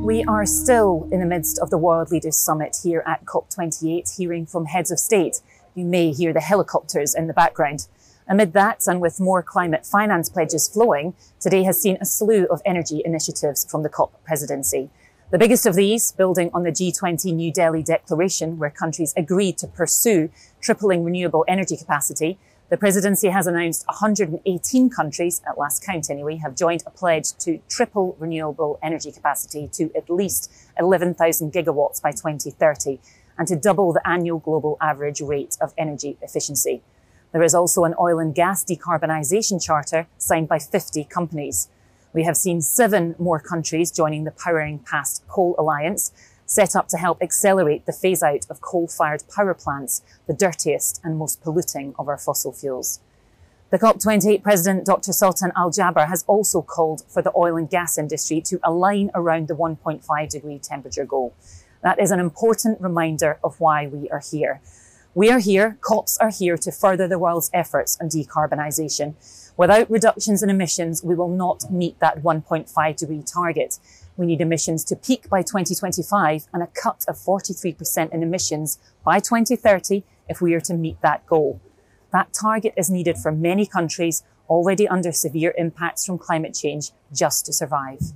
We are still in the midst of the World Leaders Summit here at COP28, hearing from heads of state. You may hear the helicopters in the background. Amid that, and with more climate finance pledges flowing, today has seen a slew of energy initiatives from the COP presidency. The biggest of these, building on the G20 New Delhi Declaration, where countries agreed to pursue tripling renewable energy capacity, the presidency has announced 118 countries, at last count anyway, have joined a pledge to triple renewable energy capacity to at least 11,000 gigawatts by 2030 and to double the annual global average rate of energy efficiency. There is also an oil and gas decarbonisation charter signed by 50 companies. We have seen seven more countries joining the Powering Past Coal Alliance, set up to help accelerate the phase out of coal fired power plants, the dirtiest and most polluting of our fossil fuels. The COP28 President Dr. Sultan Al Jaber has also called for the oil and gas industry to align around the 1.5 degree temperature goal. That is an important reminder of why we are here. We are here, COPs are here to further the world's efforts on decarbonisation. Without reductions in emissions, we will not meet that 1.5 degree target. We need emissions to peak by 2025 and a cut of 43% in emissions by 2030 if we are to meet that goal. That target is needed for many countries already under severe impacts from climate change just to survive.